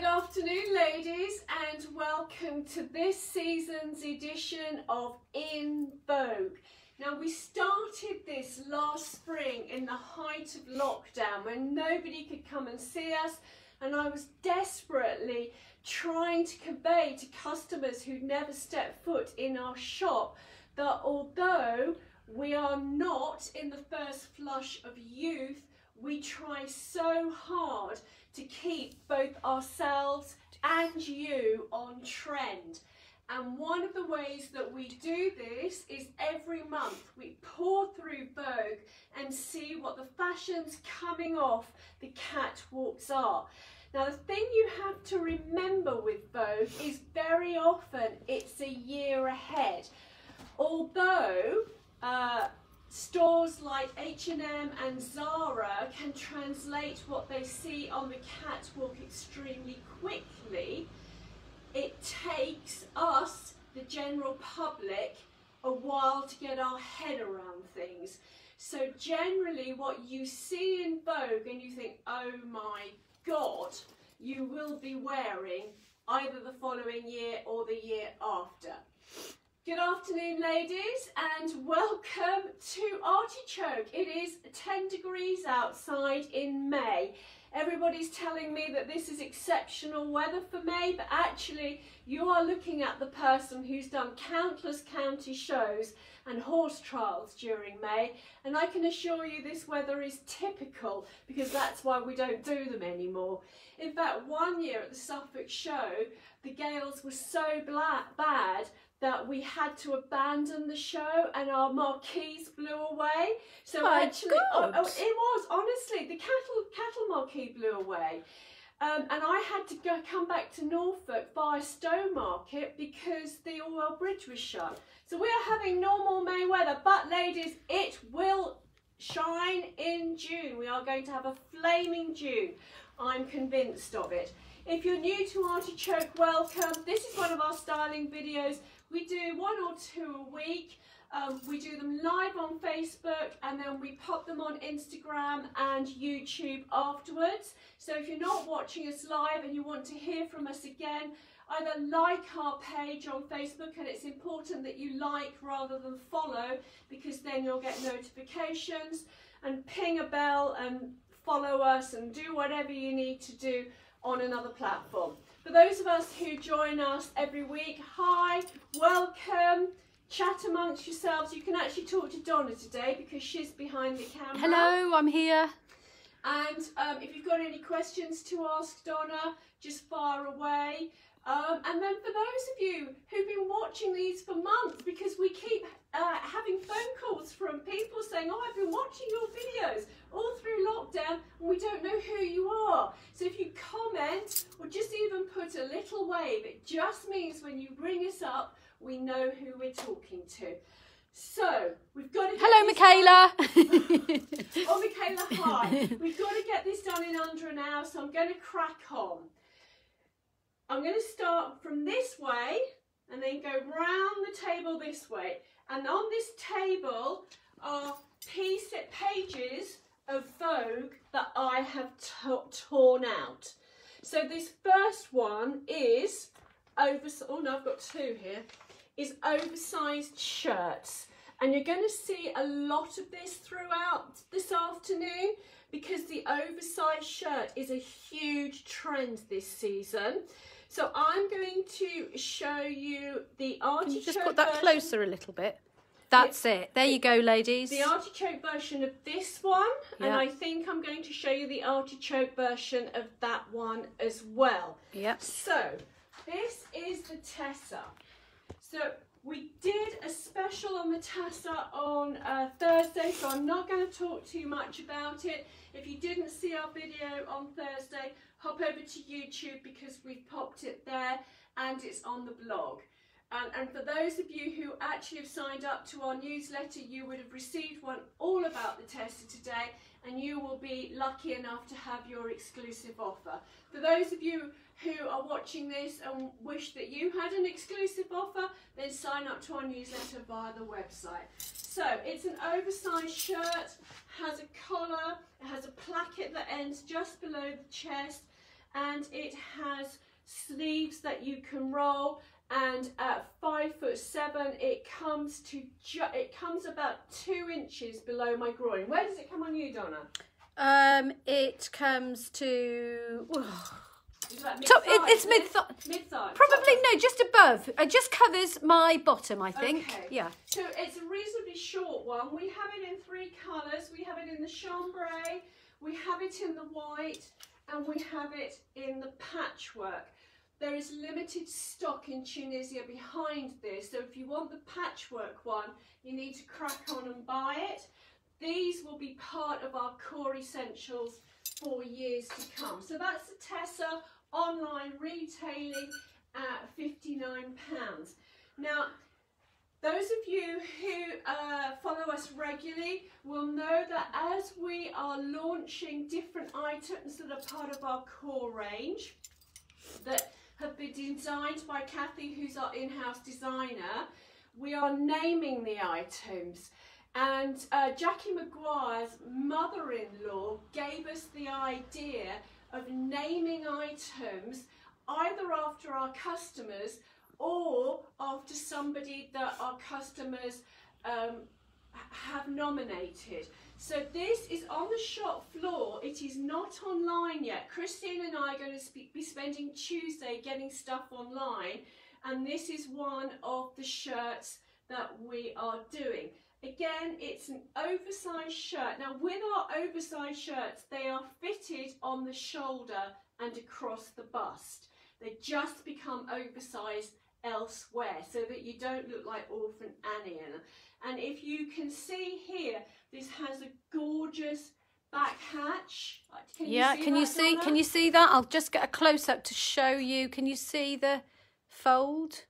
Good afternoon, ladies, and welcome to this season's edition of In Vogue. Now, we started this last spring in the height of lockdown when nobody could come and see us, and I was desperately trying to convey to customers who'd never stepped foot in our shop that although we are not in the first flush of youth, we try so hard to keep both ourselves and you on trend. And one of the ways that we do this is every month we pour through Vogue and see what the fashions coming off the catwalks are. Now the thing you have to remember with Vogue is very often it's a year ahead. Although uh, Stores like H&M and Zara can translate what they see on the catwalk extremely quickly. It takes us, the general public, a while to get our head around things. So generally what you see in Vogue and you think, oh my God, you will be wearing either the following year or the year after. Good afternoon ladies and welcome to Artichoke. It is 10 degrees outside in May. Everybody's telling me that this is exceptional weather for May but actually you are looking at the person who's done countless county shows and horse trials during May and I can assure you this weather is typical because that's why we don't do them anymore. In fact one year at the Suffolk show the gales were so bad that we had to abandon the show and our marquees blew away. So My actually, oh, oh, it was honestly the cattle cattle marquee blew away. Um, and I had to go come back to Norfolk via Stowmarket because the Orwell Bridge was shut. So we are having normal May weather, but ladies, it will shine in June. We are going to have a flaming June. I'm convinced of it. If you're new to Artichoke, welcome. This is one of our styling videos we do one or two a week. Um, we do them live on Facebook and then we pop them on Instagram and YouTube afterwards. So if you're not watching us live and you want to hear from us again, either like our page on Facebook and it's important that you like rather than follow because then you'll get notifications and ping a bell and follow us and do whatever you need to do on another platform. For those of us who join us every week, hi, welcome. Chat amongst yourselves. You can actually talk to Donna today because she's behind the camera. Hello, I'm here. And um, if you've got any questions to ask Donna, just fire away. Um, and then for those of you who've been watching these for months, because we keep uh, having phone calls from people saying, oh, I've been watching your videos all through lockdown and we don't know who you are. So if you comment or just even put a little wave, it just means when you bring us up, we know who we're talking to. So we've got to Hello, Michaela. oh, Michaela, hi. We've got to get this done in under an hour, so I'm going to crack on. I'm going to start from this way and then go round the table this way. And on this table are piece pages of Vogue that I have torn out. So this first one is over. Oh no, I've got two here. Is oversized shirts, and you're going to see a lot of this throughout this afternoon because the oversized shirt is a huge trend this season. So I'm going to show you the artichoke. Can you just put that closer a little bit? That's it. There you go, ladies. The artichoke version of this one, yep. and I think I'm going to show you the artichoke version of that one as well. Yep. So, this is the Tessa. So, we did a special on the Tessa on uh, Thursday, so I'm not going to talk too much about it. If you didn't see our video on Thursday, hop over to YouTube because we've popped it there and it's on the blog. And, and, for those of you who actually have signed up to our newsletter, you would have received one all about the Tessa today and you will be lucky enough to have your exclusive offer. For those of you who are watching this and wish that you had an exclusive offer, then sign up to our newsletter via the website. So it's an oversized shirt, has a collar, it has a placket that ends just below the chest, and it has sleeves that you can roll and at five foot seven it comes to it comes about two inches below my groin where does it come on you donna Um, it comes to that top. It, it's mid thigh. mid-thigh Probably no, just above. It just covers my bottom, I think. Okay. Yeah. So it's a reasonably short one. We have it in three colours. We have it in the chambray, we have it in the white, and we have it in the patchwork. There is limited stock in Tunisia behind this, so if you want the patchwork one, you need to crack on and buy it. These will be part of our core essentials for years to come. So that's the Tessa online retailing at £59. Now, those of you who uh, follow us regularly will know that as we are launching different items that are part of our core range that have been designed by Kathy, who's our in-house designer, we are naming the items. And uh, Jackie McGuire's mother-in-law gave us the idea of naming items either after our customers or after somebody that our customers um, have nominated. So this is on the shop floor. It is not online yet. Christine and I are going to be spending Tuesday getting stuff online, and this is one of the shirts that we are doing. Again, it's an oversized shirt. Now, with our oversized shirts, they are fitted on the shoulder and across the bust. They just become oversized elsewhere so that you don't look like Orphan Annie. And- if you can see here, this has a gorgeous back hatch. Can yeah. see can you see? Donna? Can you see that? I'll just get a close up to show you. Can you see the fold?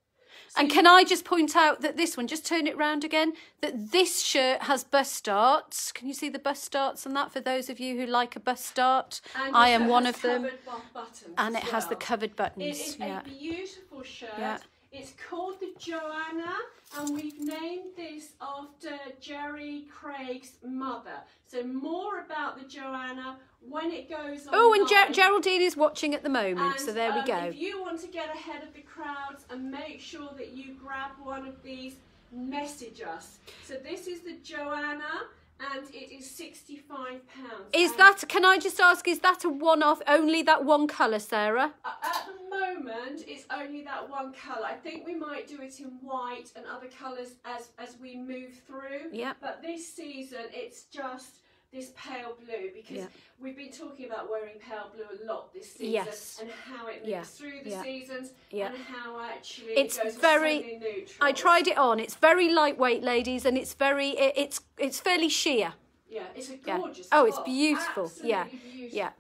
and can I just point out that this one, just turn it round again, that this shirt has bust darts. Can you see the bust darts on that for those of you who like a bust dart? I am one of them. covered buttons And it has the covered buttons. is yeah. a beautiful shirt. Yeah. It's called the Joanna, and we've named this after Jerry Craig's mother. So more about the Joanna when it goes on. Oh, and Ger- Geraldine is watching at the moment, so there we um, go. If you want to get ahead of the crowds and make sure that you grab one of these, message us. So this is the Joanna, and it is sixty-five pounds. Is that? Can I just ask? Is that a one-off? Only that one colour, Sarah? Uh, At the moment, it's only that one colour. I think we might do it in white and other colours as as we move through. Yep. But this season, it's just this pale blue because Yeah. we've been talking about wearing pale blue a lot this season Yes. and how it moves Yeah. through the Yeah. seasons and how actually It's it goes very-. I tried it on. It's very lightweight, ladies, and it's very. It, it's it's fairly sheer. Yeah, it's a Yeah. gorgeous. Oh, it's beautiful. Absolutely Yeah. beautiful. Yeah.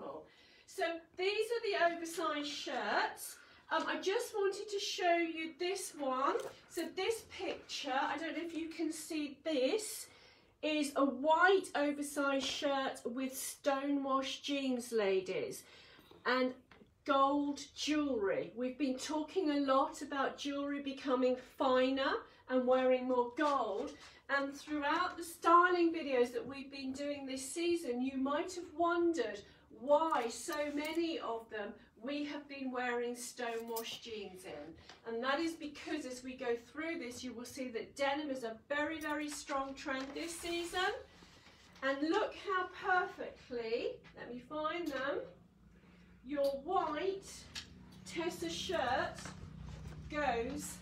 So these are the oversized shirts. Um, I just wanted to show you this one. So this picture, I don't know if you can see this, is a white oversized shirt with stonewash jeans, ladies, and gold jewellery. We've been talking a lot about jewellery becoming finer and wearing more gold. And throughout the styling videos that we've been doing this season, you might have wondered why so many of them we have been wearing stonewash jeans in. And that is because as we go through this, you will see that denim is a very, very strong trend this season. And look how perfectly, let me find them, your white Tessa shirt goes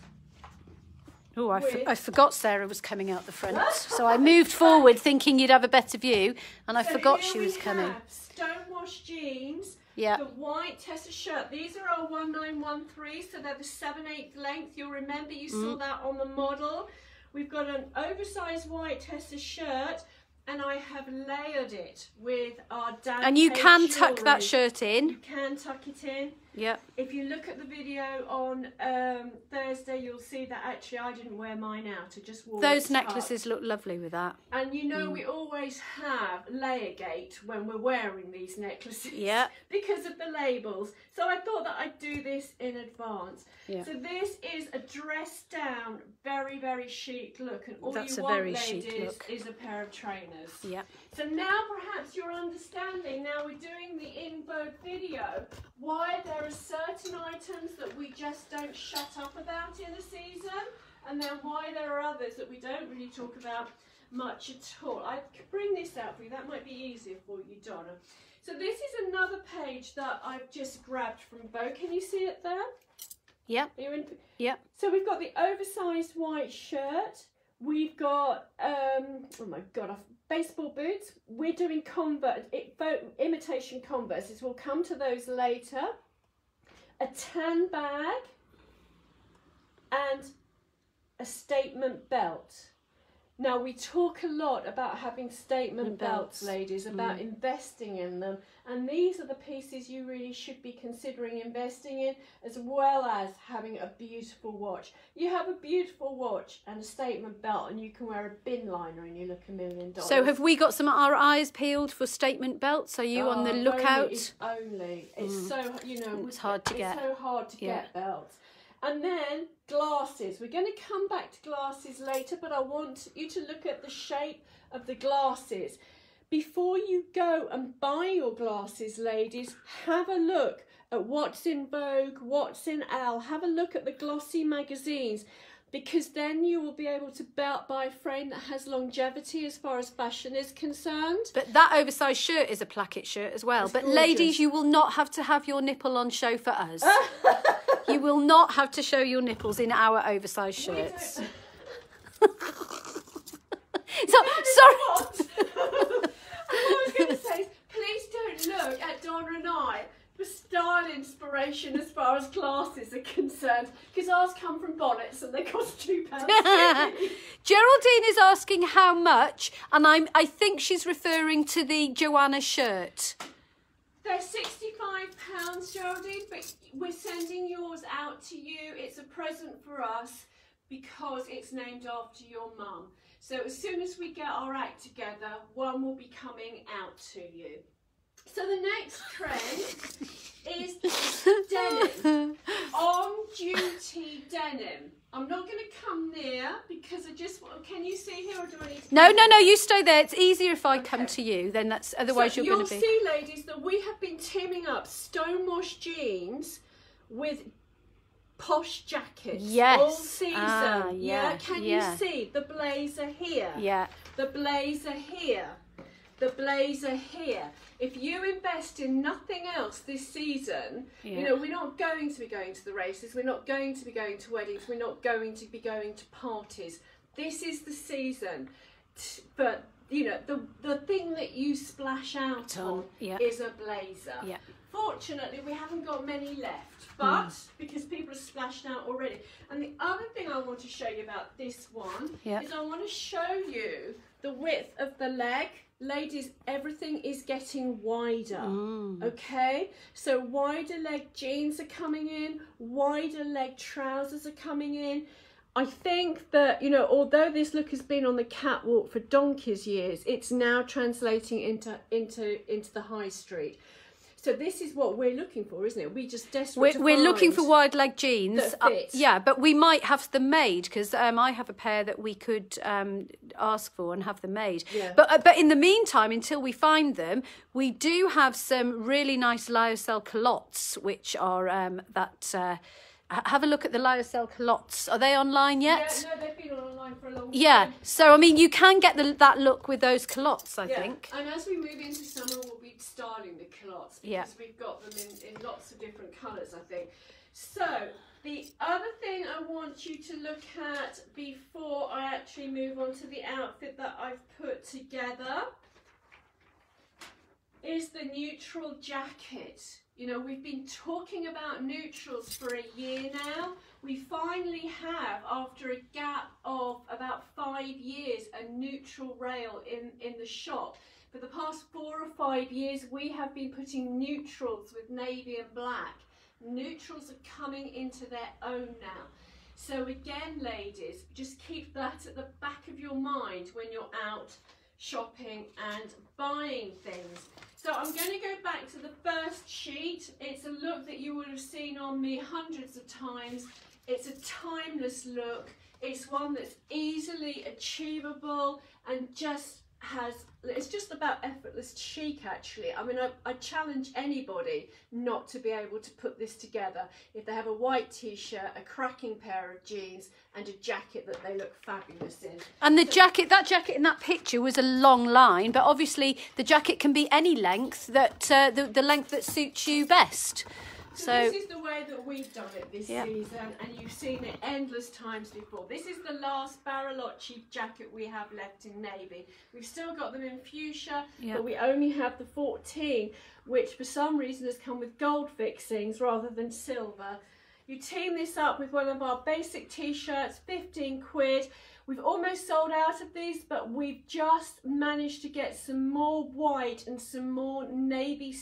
Oh, I, for I forgot Sarah was coming out the front, so I moved forward thinking you'd have a better view, and I So forgot she was coming. have Stonewash jeans, Yeah. the white Tessa shirt. These are our 1913, so they're the 7 8 length. You'll remember you saw Mm. that on the model. We've got an oversized white Tessa shirt, and I have layered it with our Dante And you can tuck that shirt in. You can tuck it in. Yeah. If you look at the video on um, Thursday, you'll see that actually I didn't wear mine out. I just wore Those necklaces look lovely with that. And you Mm. know, we always have layer gate when we're wearing these necklaces. Yeah. because of the labels. So I thought that I'd do this in advance. Yeah. So this is a dressed down, very, very chic look. And all That's you a want, ladies, is a pair of trainers. Yeah. So now perhaps you're understanding now we're doing the in vogue video why there are certain items that we just don't shut up about in the season and then why there are others that we don't really talk about much at all. I could bring this out for you, that might be easier for you, Donna. So this is another page that I've just grabbed from Vogue. Can you see it there? Yep. Are you in? Yep. So we've got the oversized white shirt. We've got, um, oh my God, I've, baseball boots. We're doing Converse, it, imitation Converses. We'll come to those later. A tan bag and a statement belt. Now, we talk a lot about having statement belts, belts, ladies, about mm. investing in them. And these are the pieces you really should be considering investing in, as well as having a beautiful watch. You have a beautiful watch and a statement belt, and you can wear a bin liner and you look a million dollars. So have we got some of our eyes peeled for statement belts? Are you on the Oh, lookout? Only, it's only. It's mm. so you know. It's hard to get. It's so hard to Yeah. get belts. And then glasses. We're going to come back to glasses later, but I want you to look at the shape of the glasses. Before you go and buy your glasses, ladies, have a look at what's in Vogue, what's in Elle. Have a look at the glossy magazines because then you will be able to belt buy a frame that has longevity as far as fashion is concerned. But that oversized shirt is a placket shirt as well. It's but gorgeous. ladies, you will not have to have your nipple on show for us. you will not have to show your nipples in our oversized shirts. So, sorry. I was going to say please don't look at Donna and I for style inspiration as far as glasses are concerned, because ours come from bonnets and they cost two pounds. Geraldine is asking how much, and I'm I think she's referring to the Joanna shirt. They're sixty-five pounds, Geraldine, but we're sending yours out to you. It's a present for us because it's named after your mum. So as soon as we get our act together, one will be coming out to you. So the next trend is denim, on duty denim. I'm not going to come near because I just want. Can you see here, or do I need to? No, no, no, you stay there. It's easier if I come to you. Then that's otherwise so you're going to be. You'll see, ladies, that we have been teaming up Stonewash jeans with posh jackets Yes. all season. Ah, yeah, Can yeah. you see the blazer here? Yeah. The blazer here. The blazer here. If you invest in nothing else this season, you know, we're not going to be going to the races, we're not going to be going to weddings, we're not going to be going to parties. This is the season. But, you know, the, the thing that you splash out On, yeah. is a blazer. Yeah. Fortunately, we haven't got many left, but mm. because people have splashed out already. And the other thing I want to show you about this one Yeah. is I want to show you the width of the leg. Ladies, everything is getting wider. Mm. Okay, so wider leg jeans are coming in, wider leg trousers are coming in. I think that, you know, although this look has been on the catwalk for donkey's years, it's now translating into into into the high street. So this is what we're looking for, isn't it? We just desperate. We're, to we're looking for wide leg jeans. Uh, yeah, but we might have them made because um, I have a pair that we could um, ask for and have them made. Yeah. But uh, but in the meantime, until we find them, we do have some really nice lyocell culottes, which are um, that. Uh, have a look at the lyocell culottes. Are they online Yeah, yet? no, they've been online for a long Yeah. So I mean, you can get the, that look with those culottes. I Yeah. think. And as we move into summer, we'll be styling the culottes because Yeah. we've got them in, in lots of different colours, I think. So, the other thing I want you to look at before I actually move on to the outfit that I've put together is the neutral jacket. You know, we've been talking about neutrals for a year now. We finally have, after a gap of about five years, a neutral rail in, in the shop. For the past four or five years, we have been putting neutrals with navy and black. Neutrals are coming into their own now. So again, ladies, just keep that at the back of your mind when you're out shopping and buying things. So I'm going to go back to the first sheet. It's a look that you would have seen on me hundreds of times. It's a timeless look. It's one that's easily achievable and just has it's just about effortless chic actually. I mean I, I, challenge anybody not to be able to put this together. If they have a white t-shirt a cracking pair of jeans and a jacket that they look fabulous in. And the so, jacket that jacket in that picture was a long line but obviously the jacket can be any length that uh, the, the length that suits you best so, this is the way that we've done it this season, and you've seen it endless times before. This is the last Barilocci jacket we have left in navy. We've still got them in fuchsia, but we only have the 14, which for some reason has come with gold fixings rather than silver. You team this up with one of our basic t-shirts, 15 quid. We've almost sold out of these, but we've just managed to get some more white and some more navy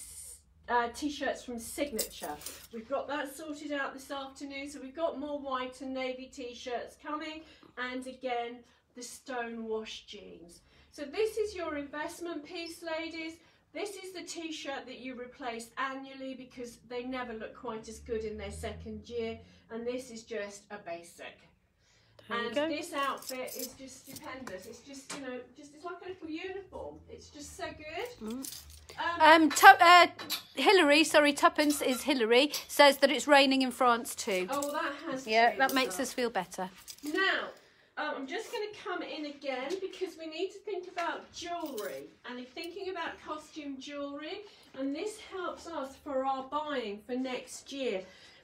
uh, t-shirts from Signature. We've got that sorted out this afternoon. So we've got more white and navy t-shirts coming. And again, the stone wash jeans. So this is your investment piece, ladies. This is the t-shirt that you replace annually because they never look quite as good in their second year. And this is just a basic. There and this outfit is just stupendous. It's just, you know, just it's like a little uniform. It's just so good. Mm. Um, um uh, Hillary, sorry, Tuppence is Hillary, says that it's raining in France too. Oh, that has Yeah, that makes us feel better. Now, um, I'm just going to come in again because we need to think about jewellery and thinking about costume jewellery and this helps us for our buying for next year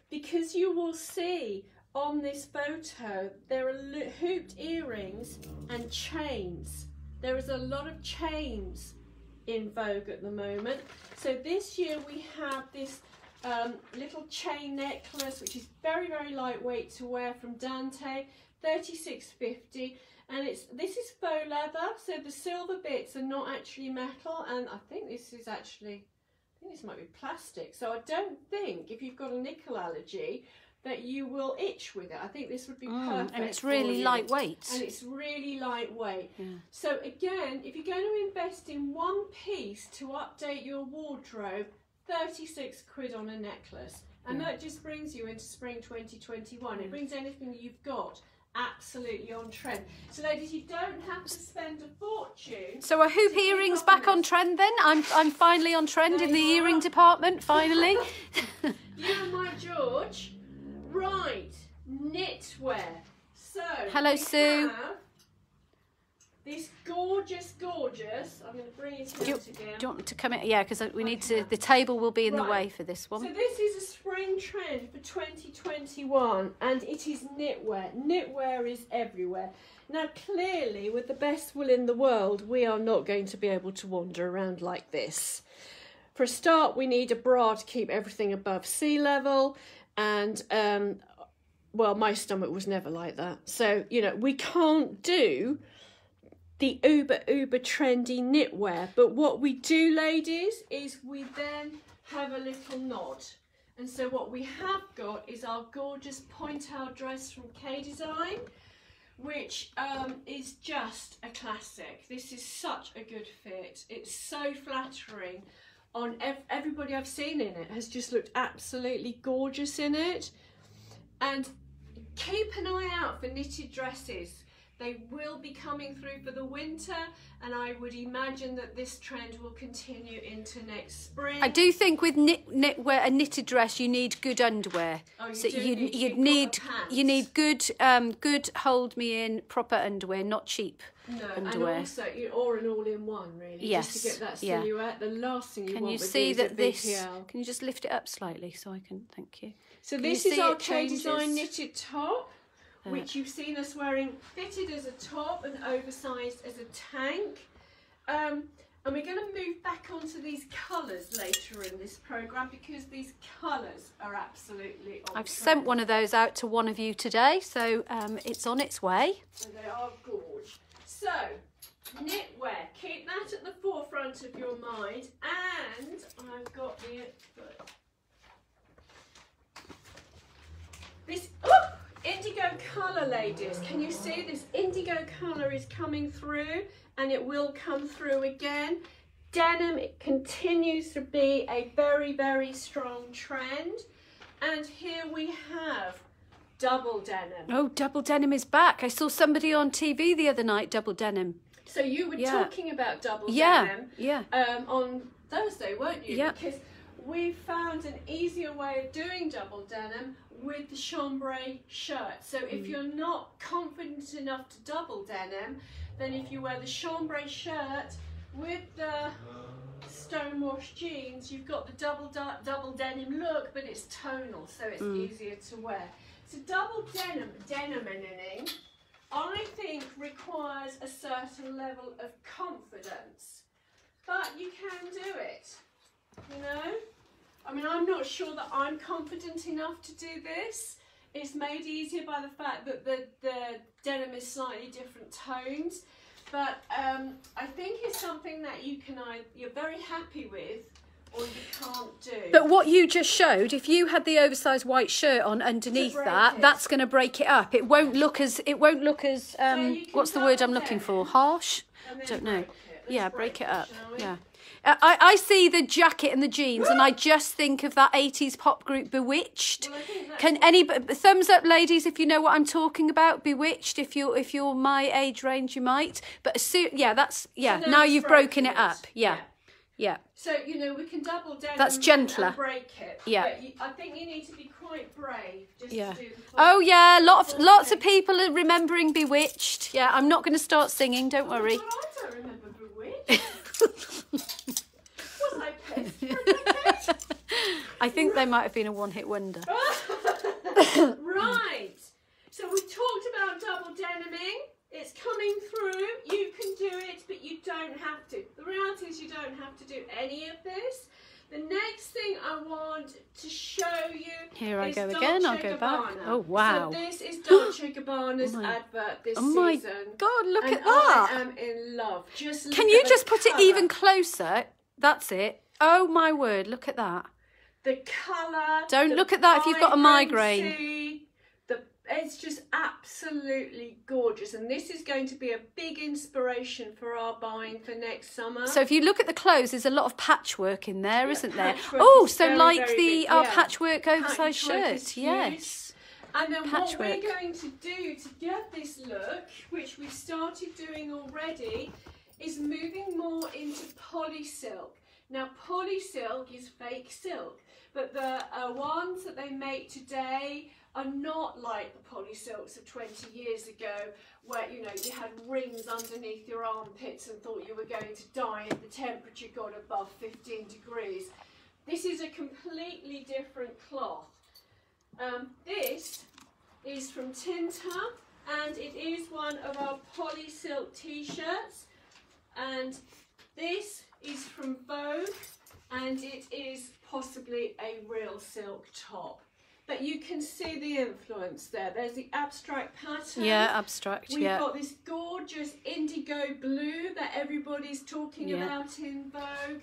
because you will see on this photo there are hooped earrings and chains. There is a lot of chains in vogue at the moment. So this year we have this um, little chain necklace, which is very, very lightweight to wear from Dante, 36.50. And it's this is faux leather, so the silver bits are not actually metal, and I think this is actually, I think this might be plastic. So I don't think if you've got a nickel allergy, that you will itch with it. I think this would be mm, perfect. And it's really lightweight. And it's really lightweight. Yeah. So again, if you're going to invest in one piece to update your wardrobe, 36 quid on a necklace. And yeah. that just brings you into spring 2021. It brings anything you've got absolutely on trend. So ladies, you don't have to spend a fortune. So are hoop earrings back on trend then? I'm I'm finally on trend there in the earring department, finally. you and my George Right, knitwear. So hello, Sue. This gorgeous, gorgeous. I'm going to bring it out again. Do you want to come in? Yeah, because we need to. The table will be in right. the way for this one. So this is a spring trend for 2021, and it is knitwear. Knitwear is everywhere. Now, clearly, with the best will in the world, we are not going to be able to wander around like this. For a start, we need a bra to keep everything above sea level and um, well, my stomach was never like that. So you know, we can't do the uber uber trendy knitwear, but what we do, ladies, is we then have a little nod. And so what we have got is our gorgeous pointelle dress from K Design, which um, is just a classic. This is such a good fit. It's so flattering on ev everybody I've seen in it has just looked absolutely gorgeous in it. And keep an eye out for knitted dresses. They will be coming through for the winter and I would imagine that this trend will continue into next spring. I do think with knit, knitwear, a knitted dress, you need good underwear. Oh, you so you, need, you need you need good um, good hold me in proper underwear, not cheap. No, underwear. and also, or an all-in-one, really. Yes, just to get that silhouette. Yeah. The last thing you can you see that this? Can you just lift it up slightly so I can? Thank you. So can this is our K Design knitted top, uh, which you've seen us wearing fitted as a top and oversized as a tank. Um, and we're going to move back onto these colours later in this programme because these colours are absolutely I've sent one of those out to one of you today, so um, it's on its way. And they are gorgeous. So, knitwear, keep that at the forefront of your mind. And I've got the this oh, indigo colour, ladies. Can you see this indigo colour is coming through and it will come through again. Denim it continues to be a very, very strong trend. And here we have double denim. Oh, double denim is back. I saw somebody on TV the other night, double denim. So you were Yeah. talking about double Yeah, denim yeah. um, on Thursday, weren't you? Yeah. Because we found an easier way of doing double denim with the chambray shirt. So Mm. if you're not confident enough to double denim, then if you wear the chambray shirt with the stonewash jeans, you've got the double double denim look, but it's tonal, so it's Mm. easier to wear. So double denim, denimening, I think requires a certain level of confidence, but you can do it. You know, I mean, I'm not sure that I'm confident enough to do this. It's made easier by the fact that the, the denim is slightly different tones, but um, I think it's something that you can either you're very happy with or you can't do. But what you just showed, if you had the oversized white shirt on underneath that, it. that's going to break it up. It won't look as it won't look as um, can what's the word I'm looking for? Harsh. Then don't know. break yeah, break it up. Yeah. Uh, I, I see the jacket and the jeans, and I just think of that 80s pop group Bewitched. Well, I Can any thumbs up, ladies, if you know what I'm talking about? Bewitched. If you're if you're my age range, you might. But as soon, yeah, that's yeah. So now you've broken it broken up. Yeah, yeah. So you know we can double down. That's and- gentler. Break it. Yeah. But you, I think you need to be quite brave just Yeah. to do Oh yeah, lot of lots of people are remembering Bewitched. Yeah, I'm not going to start singing. Don't worry. Well, I don't remember Bewitched. Was I pissed? I think they might have been a one-hit wonder. right. So we talked about double deniming. It's coming through. You can do it, but you don't have to. The reality is you don't have to do any of this. The next thing I want to show you Here I go again. I'll Dolce go back. Oh, wow. So this is Dolce oh Gabbana's Oh advert this season. Oh my season. God, look at that. I am in love. Just Can you just put it even closer? That's it. Oh my word, look at that. the colour. Don't the look at that if you've got a migraine. It's just absolutely gorgeous, and this is going to be a big inspiration for our buying for next summer. So if you look at the clothes, there's a lot of patchwork in there, not there? Oh, so very, like very the big, our yeah. patchwork oversized Patchwork shirt. Yes. And then Patchwork. what we're going to do to get this look, which we've started doing already, is moving more into poly silk. Now poly silk is fake silk, but the uh, ones that they make today are not like the poly silks of 20 years ago where you know you had rings underneath your armpits and thought you were going to die if the temperature got above 15 degrees. This is a completely different cloth. Um, this is from Tinta and it is one of our poly silk t-shirts and this is from Vogue and it is possibly a real silk top. But you can see the influence there. There's the abstract pattern. Yeah, abstract. We've yeah. got this gorgeous indigo blue that everybody's talking Yeah. about in Vogue.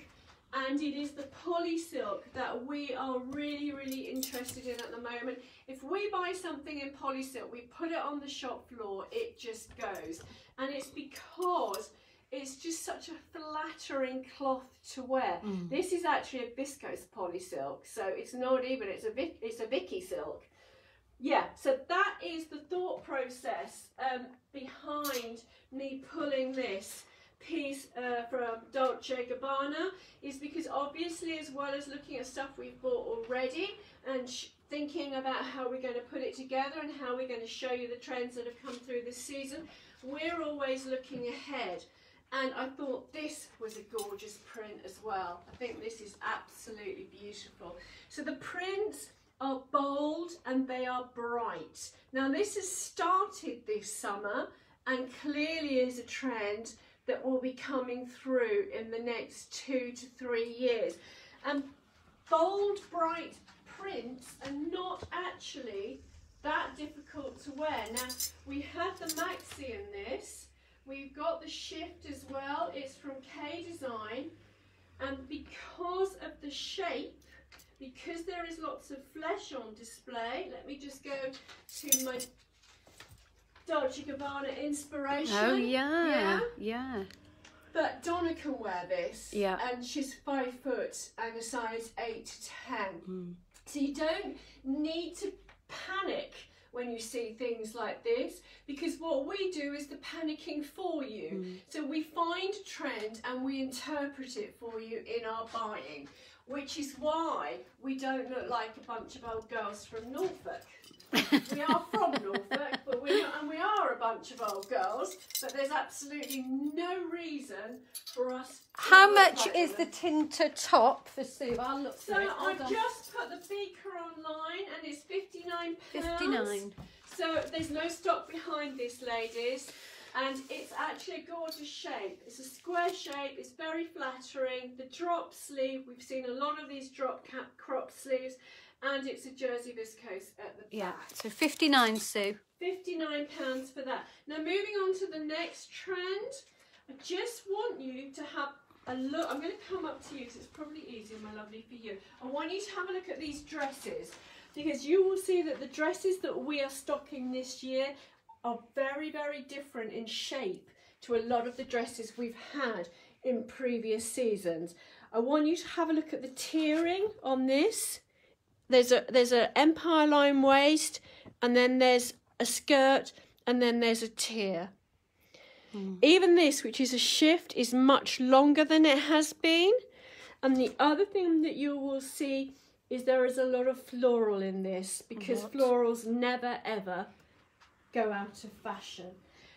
And it is the poly silk that we are really, really interested in at the moment. If we buy something in poly silk, we put it on the shop floor, it just goes. And it's because it's just such a flattering cloth to wear. Mm. This is actually a viscose poly silk, so it's not even, it's a, Vic, it's a Vicky silk. Yeah, so that is the thought process um, behind me pulling this piece uh, from Dolce Gabbana is because obviously as well as looking at stuff we've bought already and sh- thinking about how we're going to put it together and how we're going to show you the trends that have come through this season, we're always looking ahead. And I thought this was a gorgeous print as well. I think this is absolutely beautiful. So the prints are bold and they are bright. Now this has started this summer and clearly is a trend that will be coming through in the next two to three years. And bold, bright prints are not actually that difficult to wear. Now we have the maxi in this. We've got the shift as well. It's from K Design. And because of the shape, because there is lots of flesh on display, let me just go to my Dolce Gabbana inspiration. Oh yeah. Yeah. Yeah. But Donna can wear this. Yeah. And she's five foot and a size eight to ten. Mm. So you don't need to panic when you see things like this because what we do is the panicking for you. Mm. So we find a trend and we interpret it for you in our buying, which is why we don't look like a bunch of old girls from Norfolk. we are from Norfolk, but we and we are a bunch of old girls. But there's absolutely no reason for us. To How much is the Tinta top for Sue? I'll look So for it. I've just put the beaker online, and it's fifty nine pounds. 59. So there's no stock behind this, ladies. And it's actually a gorgeous shape. It's a square shape, it's very flattering. The drop sleeve, we've seen a lot of these drop cap crop sleeves, and it's a jersey viscose at the back. Yeah, so 59, Sue. £59 for that. Now moving on to the next trend, I just want you to have a look. I'm going to come up to you because it's probably easier, my lovely, for you. I want you to have a look at these dresses because you will see that the dresses that we are stocking this year are very, very different in shape to a lot of the dresses we've had in previous seasons. I want you to have a look at the tiering on this. There's a there's an empire line waist, and then there's a skirt, and then there's a tier. Hmm. Even this, which is a shift, is much longer than it has been. And the other thing that you will see is there is a lot of floral in this because What? florals never ever go out of fashion.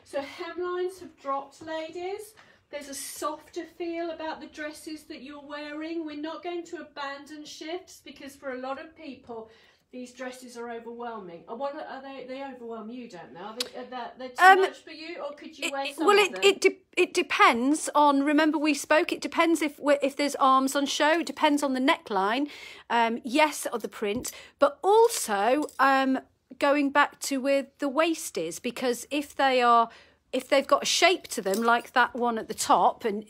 So hemlines have dropped, ladies. There's a softer feel about the dresses that you're wearing. We're not going to abandon shifts because for a lot of people, these dresses are overwhelming. What are they? They overwhelm you, don't they? Are they? Are they they're too Um, much for you, or could you It- wear some well, of it it de- it depends on. Remember, we spoke. It depends if if there's arms on show. It depends on the neckline. Um, yes, or the print, but also um, going back to where the waist is, because if they are. If they've got a shape to them, like that one at the top, and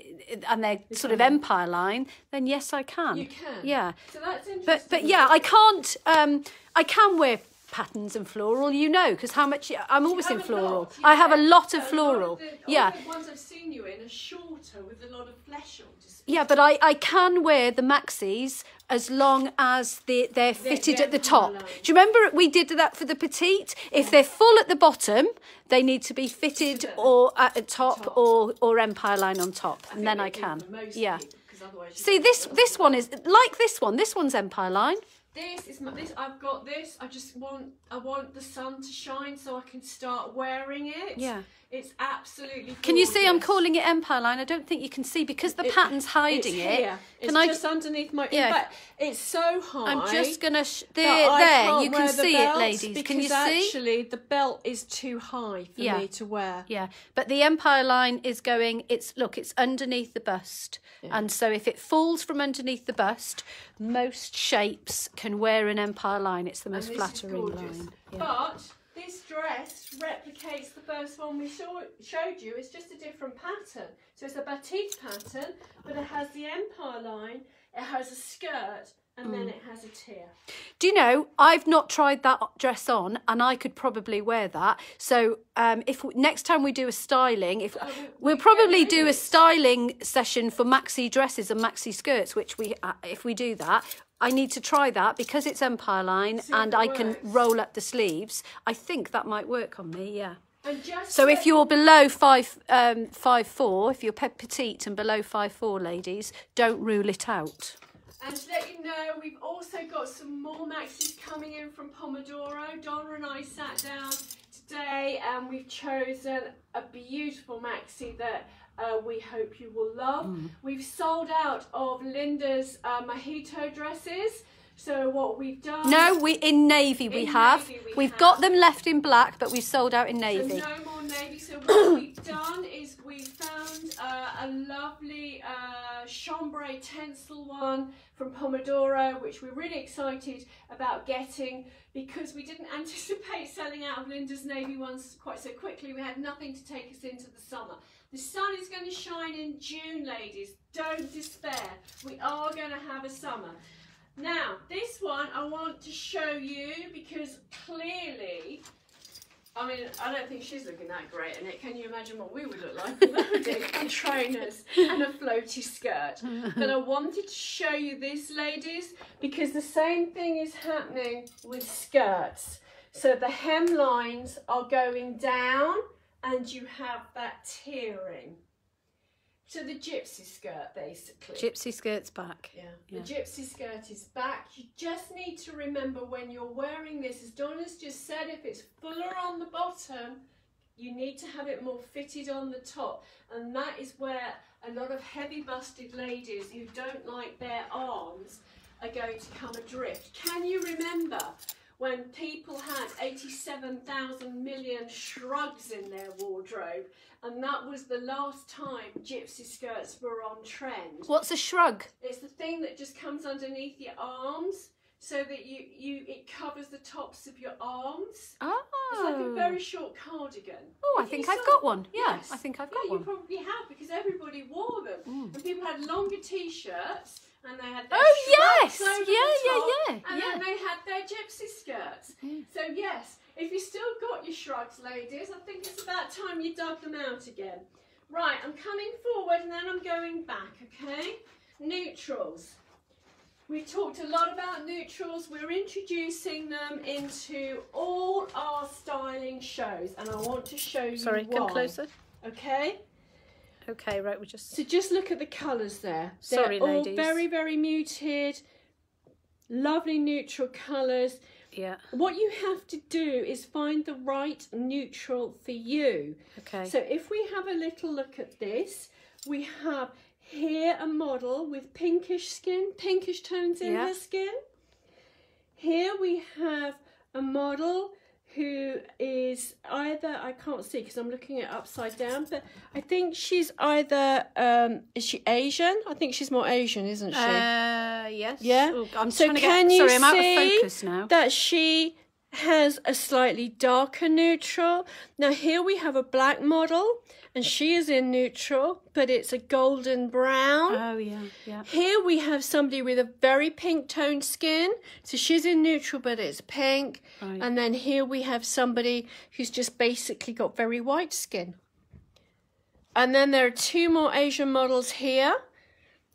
and they're sort of empire line, then yes, I can. You can. Yeah. So that's interesting. But but yeah, I can't. Um, I can wear patterns and floral. You know, because how much I'm always in floral. lot, I have a lot of floral. the- yeah. the ones I've seen you in are shorter with a lot of flesh on display. Yeah, but I, I can wear the maxis as long as they, they're fitted they're at the top. Do you remember we did that for the petite? If they're full at the bottom, they need to be fitted at or at the top, top. or, or empire line on top, and then I can. Yeah. people, 'cause otherwise you See this this one is like this one. This one's empire line. This is my this. I've got this. I just want I want the sun to shine so I can start wearing it. Yeah. It's absolutely. Can you see I'm calling it empire line? I don't think you can see because the It- pattern's hiding it's it. Here. It's Can I? just underneath my. Yeah. Fact, it's so high. I'm just gonna. Sh- that there, there. You can see it, ladies. Can you see? Actually, the belt is too high for Yeah. me to wear. Yeah, but the empire line is going. It's look, it's underneath the bust, Yeah. and so if it falls from underneath the bust, most shapes can wear an empire line. It's the most And this is flattering line. Yeah. But this dress replicates the first one we saw, showed you. It's just a different pattern. So it's a batik pattern, but it has the empire line, it has a skirt, and Mm. then it has a tier. Do you know? I've not tried that dress on, and I could probably wear that. So, um, if we, next time we do a styling, if Oh, we- we'll we probably do a styling session for maxi dresses and maxi skirts, which we, uh, if we do that. I need to try that because it's empire line See and I can roll up the sleeves. I think that might work on me, yeah. So if you're below five um, five four, if you're petite and below five four, ladies, don't rule it out. And to let you know, we've also got some more maxis coming in from Pomodoro. Donna and I sat down today and we've chosen a beautiful maxi that uh, we hope you will love. Mm. We've sold out of Linda's uh, mojito dresses. So what we've done... No, we in navy we In have. navy we We've have. got them left in black, but we've sold out in So navy. no more navy. So what we've done is we found uh, a lovely uh, chambray tencel one from Pomodoro, which we're really excited about getting because we didn't anticipate selling out of Linda's navy ones quite so quickly. We had nothing to take us into the summer. The sun is going to shine in June, ladies. Don't despair. We are going to have a summer. Now, this one I want to show you because clearly I mean, I don't think she's looking that great in it. Can you imagine what we would look like with and trainers and a floaty skirt? but I wanted to show you this, ladies, because the same thing is happening with skirts. So the hemlines are going down and you have that tiering. So the gypsy skirt basically. Gypsy skirt's back. Yeah. Yeah. The gypsy skirt is back. You just need to remember when you're wearing this, as Donna's just said, if it's fuller on the bottom, you need to have it more fitted on the top. And that is where a lot of heavy busted ladies who don't like their arms are going to come adrift. Can you remember when people had 87,000 million shrugs in their wardrobe? And that was the last time gypsy skirts were on trend. What's a shrug? It's the thing that just comes underneath your arms so that you, you it covers the tops of your arms. Oh. It's like a very short cardigan. Oh, I If think I've saw- got one. Yeah, Yes. I think I've Yeah, one. you probably have because everybody wore them. Mm. And people had longer t-shirts and they had their Oh yes, yeah, yeah, top, yeah, And yeah. then they had their gypsy skirts. Mm. So yes, if you still got your shrugs, ladies, I think it's about time you dug them out again. Right, I'm coming forward and then I'm going back, okay? Neutrals. We talked a lot about neutrals. We're introducing them into all our styling shows, and I want to show you Sorry, why. come closer. Okay. Okay, right, we just. So just look at the colours there. They're Sorry, all ladies. very, very muted, lovely neutral colours. Yeah. What you have to do is find the right neutral for you. Okay. So if we have a little look at this, we have here a model with pinkish skin, pinkish tones in Yeah. her skin. Here we have a model who is either I can't see because I'm looking at it upside down, but I think she's either um, is she Asian? I think she's more Asian, isn't she? Uh, yes. Yeah. Oh, I'm So can get. you Sorry, I'm out of see focus now. that she has a slightly darker neutral. Now here we have a black model and she is in neutral, but it's a golden brown. Oh yeah, yeah. Here we have somebody with a very pink toned skin. So she's in neutral, but it's pink. Right. And then here we have somebody who's just basically got very white skin. And then there are two more Asian models here.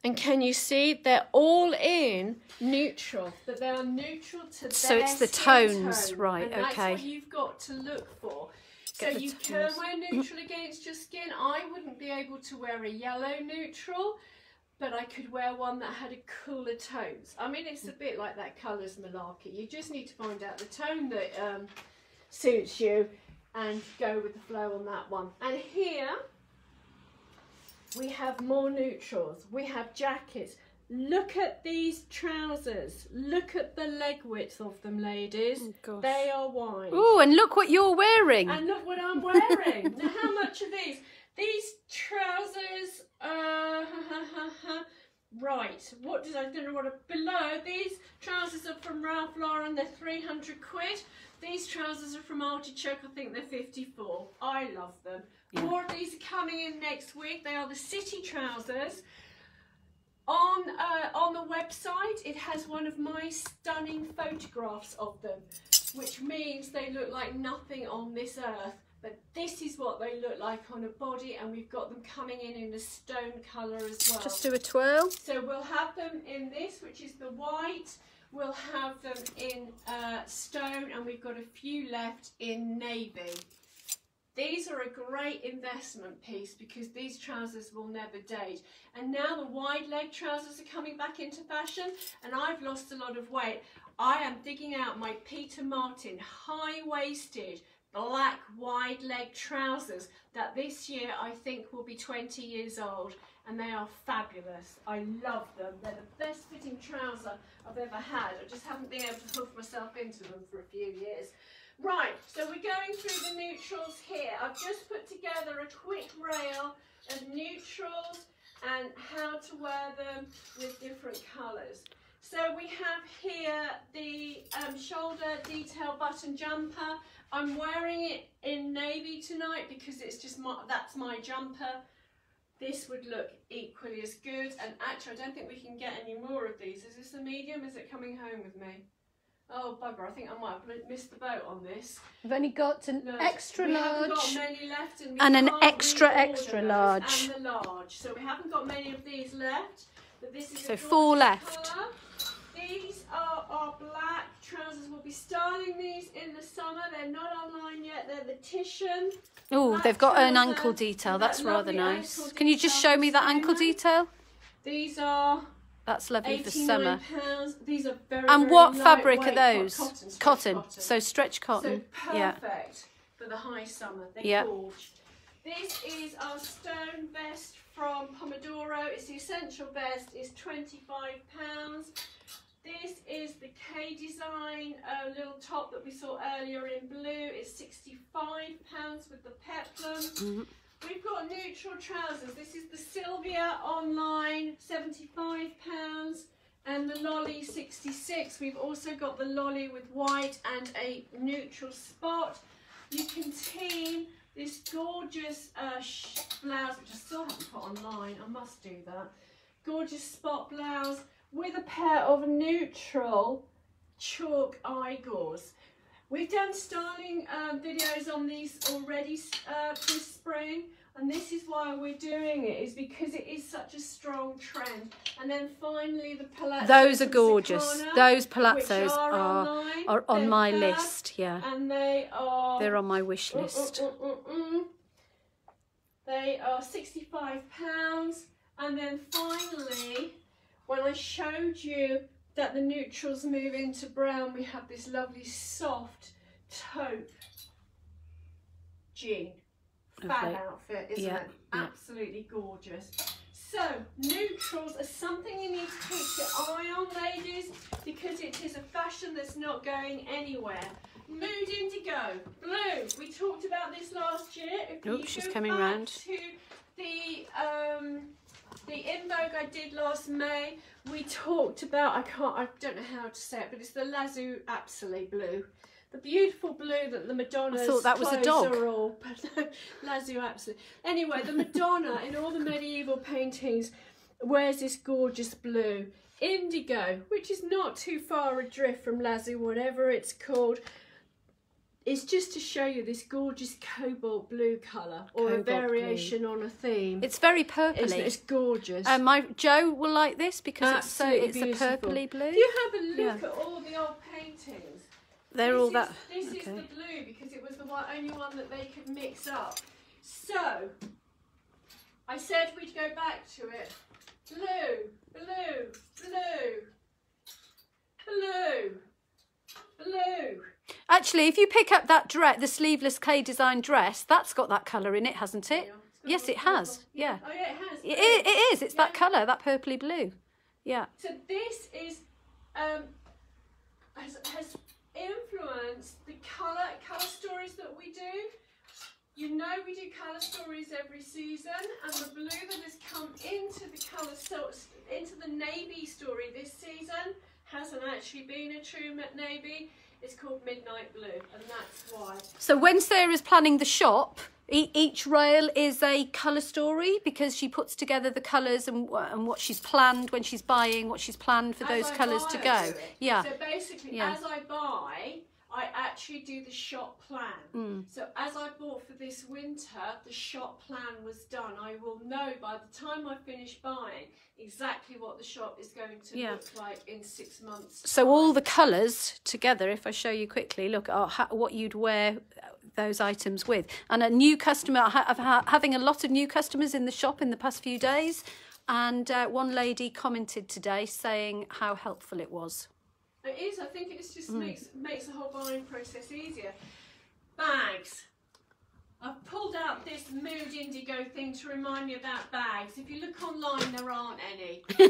And can you see they're all in neutral, but they are neutral to So it's the tones, tone. right, And that's okay. what you've got to look for. So you can wear neutral against your skin. I wouldn't be able to wear a yellow neutral, but I could wear one that had a cooler tones. I mean, it's a bit like that colours malarkey. You just need to find out the tone that um, suits you and go with the flow on that one. And here we have more neutrals. We have jackets. Look at these trousers. Look at the leg width of them, ladies. Oh. They are wide. Oh, and look what you're wearing. And look what I'm wearing. now, how much are these? These trousers, uh, right. What did I don't know what are below? These trousers are from Ralph Lauren. They're 300 quid. These trousers are from Artichoke. I think they're 54. I love them. Yeah. More of these are coming in next week. They are the city trousers. On uh, on the website, it has one of my stunning photographs of them, which means they look like nothing on this earth. But this is what they look like on a body, and we've got them coming in in a stone colour as well. Just do a twirl. So we'll have them in this, which is the white. We'll have them in uh, stone, and we've got a few left in navy. These are a great investment piece because these trousers will never date. And now the wide leg trousers are coming back into fashion, and I've lost a lot of weight. I am digging out my Peter Martin high waisted black wide leg trousers that this year I think will be 20 years old and they are fabulous. I love them. They're the best fitting trouser I've ever had. I just haven't been able to hoof myself into them for a few years. Right, so we're going through the neutrals here. I've just put together a quick rail of neutrals and how to wear them with different colours. So we have here the um, shoulder detail button jumper. I'm wearing it in navy tonight because it's just my, that's my jumper. This would look equally as good and actually I don't think we can get any more of these. Is this a medium? Is it coming home with me? Oh bugger, I think I might have missed the boat on this. We've only got an No, extra we haven't got large. and, we and an extra, extra large. And the large. So we haven't got many of these left. But this is So four left. colour. These are our black trousers We'll be styling these in the summer. They're not online yet. They're the Titian. Oh, they've got an ankle detail. That's that rather nice. Can you just show me that ankle detail? These are That's lovely for summer. pounds. These are very And very what fabric are those? Cotton. Cotton. cotton. So stretch cotton. So yeah. for the high summer. They're Yeah. This is our stone vest from Pomodoro. It's the essential vest. It's twenty-five pounds. This is the K design uh, little top that we saw earlier in blue. It's sixty-five pounds with the peplum. Mhm. We've got neutral trousers. This is the Sylvia online, seventy-five pounds and the lolly 66 we've also got the lolly with white and a neutral spot. You can team this gorgeous uh, blouse which i still haven't put online. I must do that. Gorgeous spot blouse with a pair of neutral chalk eye gauze we've done styling um, videos on these already uh, this spring and this is why we're doing it is because it is such a strong trend and then finally the palazzo Those are gorgeous. Sakana, Those palazzos are, are online. are on They're my fab, list. Yeah, and they are they're on my wish Mm, mm, list. mm, mm, mm. They are sixty-five pounds, and then finally, when I showed you that the neutrals move into brown, we have this lovely soft taupe jean. Fab outfit, isn't Yeah, it? yeah. Absolutely gorgeous. So, neutrals are something you need to keep your eye on, ladies, because it is a fashion that's not going anywhere. Mood Indigo, blue. We talked about this last year. If Oop, she's coming round. To the um, the in vogue I did last May, we talked about. I can't. I don't know how to say it, but it's the Lazu Absolute blue. The beautiful blue that the Madonna's thought that was a dog. are all. Lazu Absolute. Anyway, the Madonna in all the medieval paintings wears this gorgeous blue. Indigo, which is not too far adrift from Lazu, whatever it's called, is just to show you this gorgeous cobalt blue colour or a Cobalt blue. variation on a theme. It's very purpley. it's gorgeous. Um, my Joe will like this because Absolutely it's so it's beautiful. a purpley blue. If you have a look Yeah. at all the old paintings, They're all is, that. This is the blue because it was the one, only one that they could mix up. So, I said we'd go back to it. Blue, blue, blue, blue, blue. Actually, if you pick up that dress, the sleeveless K design dress, that's got that colour in it, hasn't it? Yeah, Yes, it has. Yeah. Oh yeah, it has. It, it, it is. It's that colour, that purpley blue. Yeah. So this is um, has, has influenced the colour colour stories that we do. You know we do colour stories every season, and the blue that has come into the colour so into the navy story this season hasn't actually been a true navy. It's called midnight blue, and that's why. So when Sarah's planning the shop, e- each rail is a colour story because she puts together the colours and, and what she's planned when she's buying, what she's planned for As those I colours to go. it. Yeah. So basically, Yeah. as I buy, I actually do the shop plan. Mm. So as I bought for this winter, the shop plan was done. I will know by the time I finish buying exactly what the shop is going to Yeah. look like in six months. So all the colours together, if I show you quickly, look at ha- what you'd wear those items with. And a new customer, I've ha- having a lot of new customers in the shop in the past few days. And uh, one lady commented today saying how helpful it was. It is. I think it just Mm. makes makes the whole buying process easier. Bags. I've pulled out this mood indigo thing to remind me about bags. If you look online, there aren't any. there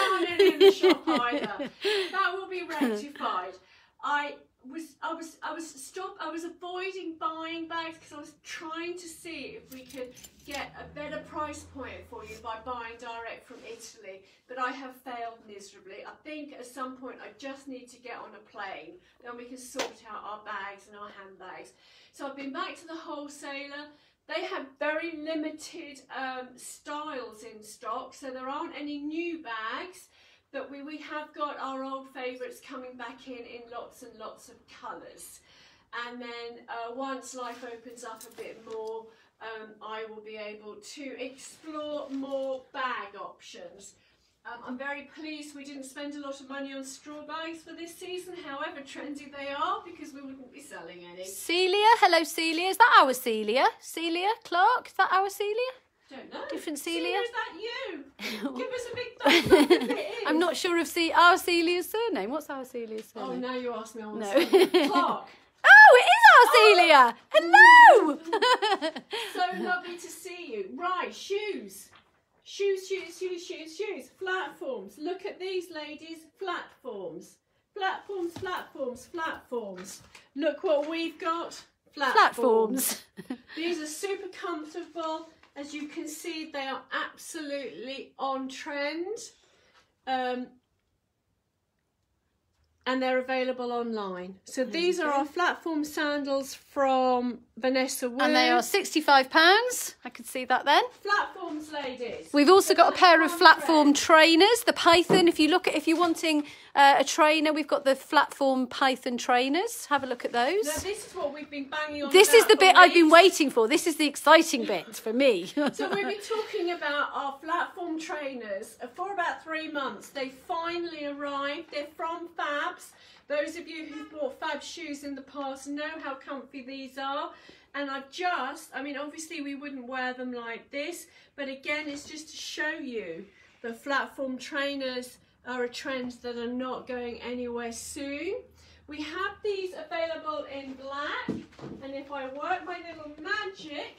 aren't any in the shop either. That will be rectified. I was I was I was stop I was avoiding buying bags because I was trying to see if we could get a better price point for you by buying direct from Italy, but I have failed miserably. I think at some point I just need to get on a plane, then we can sort out our bags and our handbags. So I've been back to the wholesaler. They have very limited um, styles in stock, so there aren't any new bags. But we, we have got our old favourites coming back in in lots and lots of colours. And then uh, once life opens up a bit more, um, I will be able to explore more bag options. Um, I'm very pleased we didn't spend a lot of money on straw bags for this season, however trendy they are, because we wouldn't be selling any. Celia, hello Celia. Is that our Celia? Celia Clark? Is that our Celia? Don't know. Different Celia, Celia? is that you? Give us a big thumbs up if it is. I'm not sure of Ce- our Celia's surname. What's our Celia's surname? Oh, surname? now you ask me. I want No. Clark. Oh, it is our oh, Celia. Hello. So lovely to see you. Right, shoes. Shoes, shoes, shoes, shoes, shoes. Platforms. Look at these ladies. Platforms. Platforms, platforms, platforms. Look what we've got. Platforms. These are super comfortable. As you can see, they are absolutely on trend. Um, and they're available online. So these are our platform sandals from Vanessa Wu. And they are sixty-five pounds. I could see that then. platforms, ladies. We've also got a pair of Platform platform trainers, the Python. If you look at, if you're wanting uh, a trainer, we've got the platform Python trainers. Have a look at those. Now this is what we've been banging on. This is the bit I've been waiting for. This is the exciting bit for me. So we've been talking about our platform trainers for about three months. They finally arrived. They're from Fabs. Those of you who've bought Fab shoes in the past know how comfy these are. And I've just, I mean, obviously we wouldn't wear them like this, but again, it's just to show you the platform trainers are a trend that are not going anywhere soon. We have these available in black, and if I work my little magic,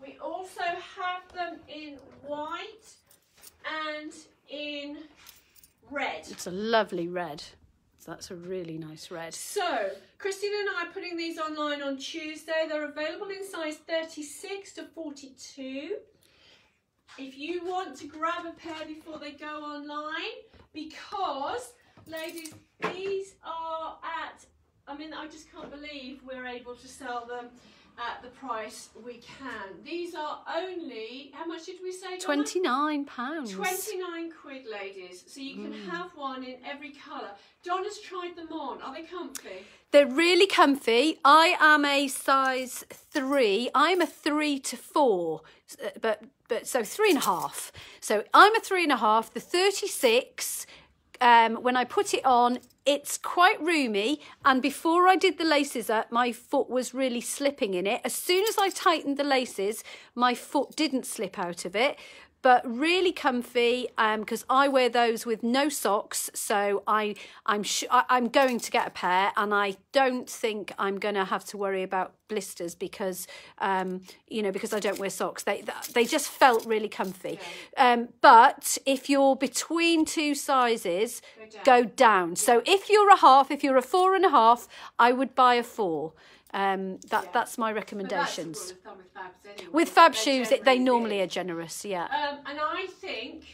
we also have them in white and in red. it's a lovely red. So that's a really nice red. So, Christine and I are putting these online on Tuesday. They're available in size 36 to 42. If you want to grab a pair before they go online, because, ladies, these are at, I mean, I just can't believe we're able to sell them at the price we can. These are only, how much did we say? Donna? Twenty-nine pounds. 29 quid, ladies. So you can have one in every colour. Donna's tried them on. Are they comfy? They're really comfy. I am a size three. I'm a three to four, uh, but but so three and a half. So I'm a three and a half. The thirty six. Um, when I put it on, it's quite roomy. And before I did the laces up, my foot was really slipping in it. As soon as I tightened the laces, my foot didn't slip out of it. But really comfy because I wear those with no socks, so I I'm I- I'm going to get a pair, and I don't think I'm going to have to worry about blisters because um, you know because I don't wear socks. They they just felt really comfy. Um, but if you're between two sizes, go down. So if you're a half, if you're a four and a half, I would buy a four. Um, that that's my recommendations. That's the rule of thumb with Fabs anyway. With fab They're shoes, it, they normally are generous. Yeah. Um, and I think,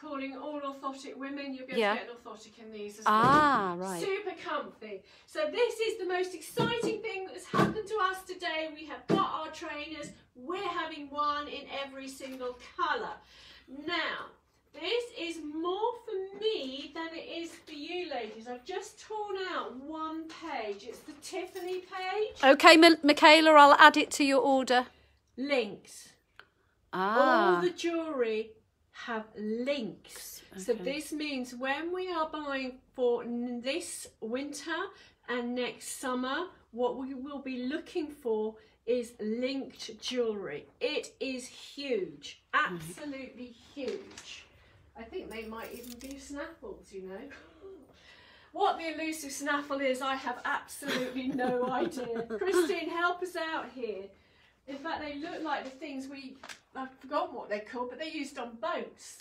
calling all orthotic women, you'll be able Yeah. to get an orthotic in these as well. Ah, right. Super comfy. So this is the most exciting thing that's happened to us today. We have got our trainers. We're having one in every single colour. Now, this is more for me than it is for you ladies. I've just torn out one page. It's the Tiffany page. Okay, M- Michaela, I'll add it to your order. Links. Ah, all the jewelry have links. So this means when we are buying for this winter and next summer, what we will be looking for is linked jewelry. It is huge, absolutely huge. I think they might even be snaffles, you know. What the elusive snaffle is, I have absolutely no idea. Christine, help us out here. In fact, they look like the things we, I've forgotten what they're called, but they're used on boats.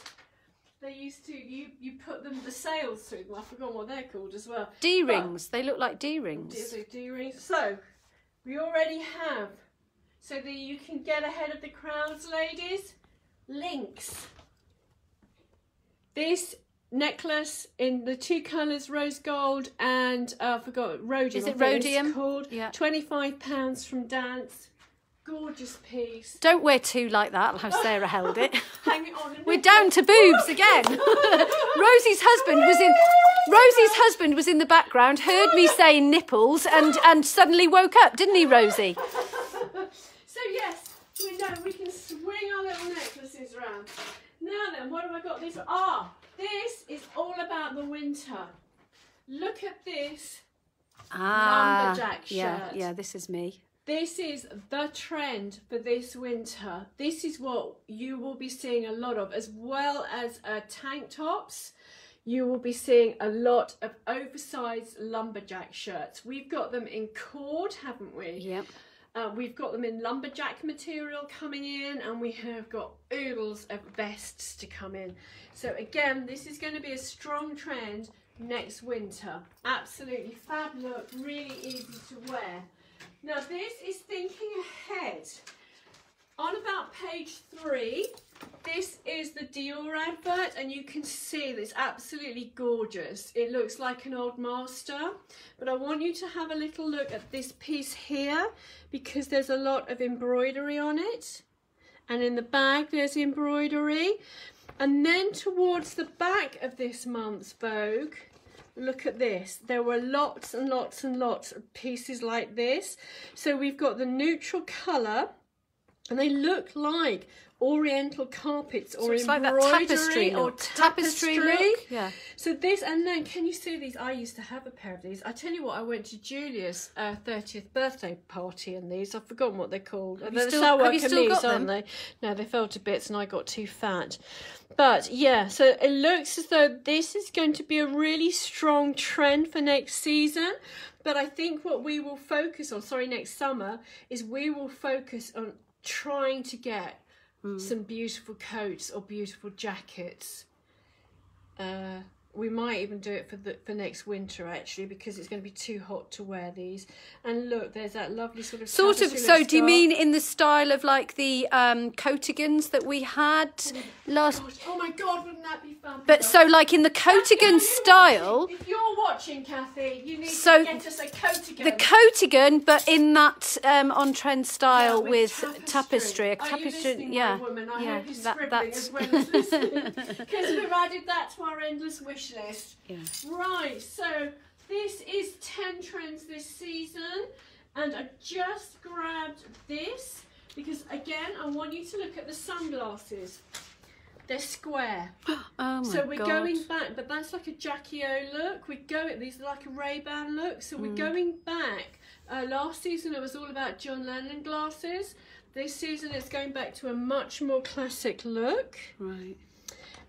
They used to, you, you put them, the sails through them, I've forgotten what they're called as well. D rings. They look like D-rings. they do rings? So, we already have, so that you can get ahead of the crowds, ladies, links. This necklace in the two colours, rose gold and uh, I forgot rhodium. Is it rhodium? Called Yeah. twenty-five pounds from Dance. Gorgeous piece. Don't wear two like that. How Sarah held it. Hang it on. We're down to boobs again. Rosie's husband was in. Rosie's husband was in the background, heard me saying nipples, and and suddenly woke up, didn't he, Rosie? So yes, we know we can swing our little necklaces around. Now then, what have I got? this? ah, this is all about the winter. Look at this. Ah, Lumberjack yeah, shirt. yeah. This is me. This is the trend for this winter. This is what you will be seeing a lot of, as well as uh, tank tops. You will be seeing a lot of oversized lumberjack shirts. We've got them in cord, haven't we? Yep. Uh, we've got them in lumberjack material coming in, and we have got oodles of vests to come in. So again, this is going to be a strong trend next winter. Absolutely fab look, really easy to wear. Now this is thinking ahead. On about page three, this is the Dior advert and you can see it's absolutely gorgeous. It looks like an old master, but I want you to have a little look at this piece here because there's a lot of embroidery on it. And in the bag there's embroidery. And then towards the back of this month's Vogue, look at this there were lots and lots and lots of pieces like this so we've got the neutral color and they look like oriental carpets or So it's like that embroidery tapestry or. Tapestry look, yeah. so this and then can you see these? I used to have a pair of these. I tell you what i went to julia's uh, 30th birthday party in these. I've forgotten what they're called. You they're still- sour have you still got camise, aren't them? they? No they fell to bits and i got too fat. But yeah so it looks as though this is going to be a really strong trend for next season. But i think what we will focus on sorry next summer is we will focus on trying to get some beautiful coats or beautiful jackets uh, we might even do it for the for next winter actually because it's going to be too hot to wear these. And look, there's that lovely sort of Sort of. So, do you mean in the style of like the um, coatigans that we had last? Gosh, oh my god, wouldn't that be fun? But so, like in the coatigan style, If you're watching, Kathy, you need So, to get us a coatigan. the coatigan, but in that um, on trend style Yeah, with, tapestry. A tapestry, yeah, woman? I yeah. that, that's because we've added that to our endless wish list. Yeah. Right, so this is 10 trends this season, and I just grabbed this because, again, I want you to look at the sunglasses. They're square. oh my So we're god. going back, but that's like a Jackie O look. We're going, these are like a Ray-Ban look. So we're Mm. going back. Uh, last season it was all about John Lennon glasses. This season it's going back to a much more classic look. Right.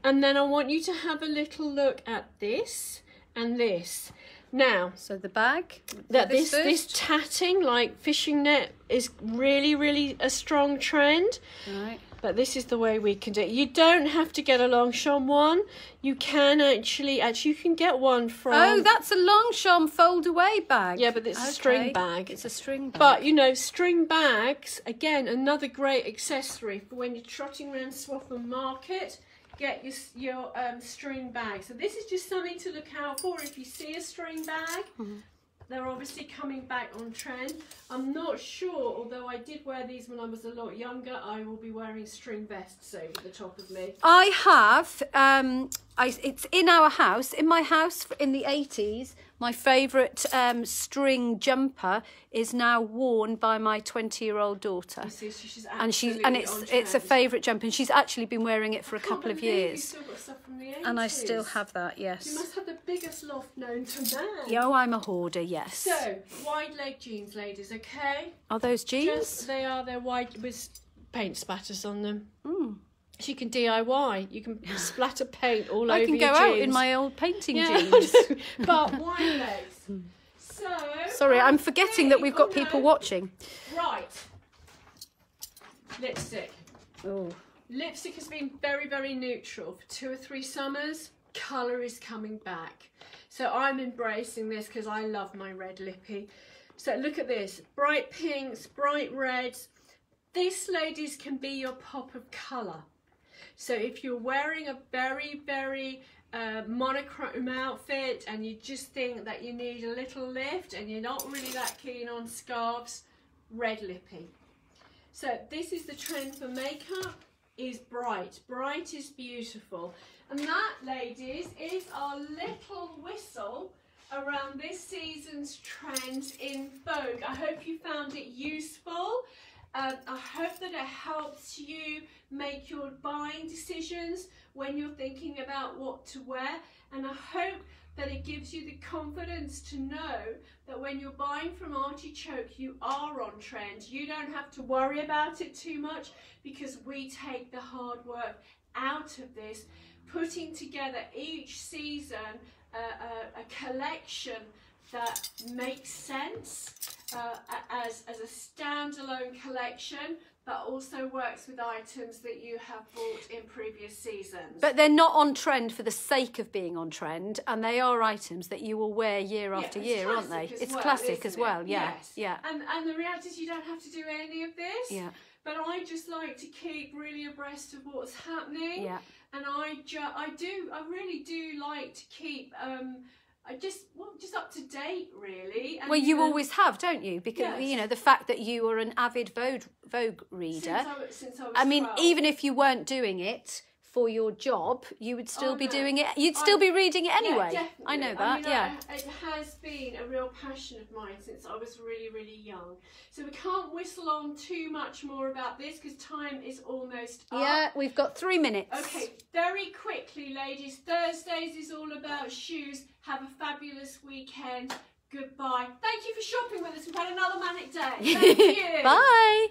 And then I want you to have a little look at this and this. Now, So the bag. that this this this tatting like fishing net is really really a strong trend. Right. But this is the way we can do it. You don't have to get a Longchamp one. You can actually, actually, you can get one from. Oh, that's a Longchamp fold away bag. Yeah, but it's a string bag. It's a string bag. But you know, string bags again, another great accessory for when you're trotting around Swaffham Market. Get your your um, string bag. So this is just something to look out for. If you see a string bag, Mm-hmm. They're obviously coming back on trend. I'm not sure, although I did wear these when I was a lot younger. I will be wearing string vests over the top of me. I have. Um, I, it's in our house, in my house in the eighties. My favourite um, string jumper is now worn by my twenty-year-old daughter, You see, so and she's and it's it's a favourite jumper, and she's actually been wearing it for a couple of years, still got stuff from the and I still have that. Yes. You must have the biggest loft known to man. Oh, I'm a hoarder. Yes. So, wide leg jeans, ladies, okay? Are those jeans? Just, they are, they're wide with paint spatters on them. Mm. You can DIY, you can splatter paint all I over I can go out in my old painting yeah, jeans. but wide legs. Hmm. So, Sorry, I'm forgetting that we've got people watching. Right. Lipstick. Oh. Lipstick has been very, very neutral for two or three summers. Colour is coming back. So I'm embracing this because I love my red lippy. So look at this. Bright pinks, bright reds. This, ladies, can be your pop of colour. So if you're wearing a very, very uh, monochrome outfit and you just think that you need a little lift and you're not really that keen on scarves, red lippy. So this is the trend for makeup is bright. Bright is beautiful. And that, ladies, is our little whistle around this season's trends in Vogue. I hope you found it useful. Um, I hope that it helps you make your buying decisions when you're thinking about what to wear. And I hope that it gives you the confidence to know that when you're buying from Artichoke, you are on trend. You don't have to worry about it too much because we take the hard work out of this, putting together each season a, a, a collection that makes sense uh, as, as a standalone collection but also works with items that you have bought in previous seasons. But they're not on trend for the sake of being on trend, and they are items that you will wear year Yeah, after year, aren't they? It's well, classic as well, yeah. Yes. Yeah. And, and the reality is you don't have to do any of this. Yeah. But I just like to keep really abreast of what's happening. Yeah. And I ju- I do I really do like to keep um I just well just up to date really. And, Well, you always have, don't you? Because you know the fact that you are an avid Vogue Vogue reader. since I, since I was I mean, 12. even if you weren't doing it for your job, you would still Oh, be no. doing it. You'd still I- be reading it anyway. definitely. I know I that. mean, yeah. I- it has been a real passion of mine since I was really, really young. So we can't whistle on too much more about this because time is almost up. Yeah, we've got three minutes. Okay, very quickly, ladies. Thursdays is all about shoes. Have a fabulous weekend. Goodbye. Thank you for shopping with us. We've had another manic day. Thank you. Bye.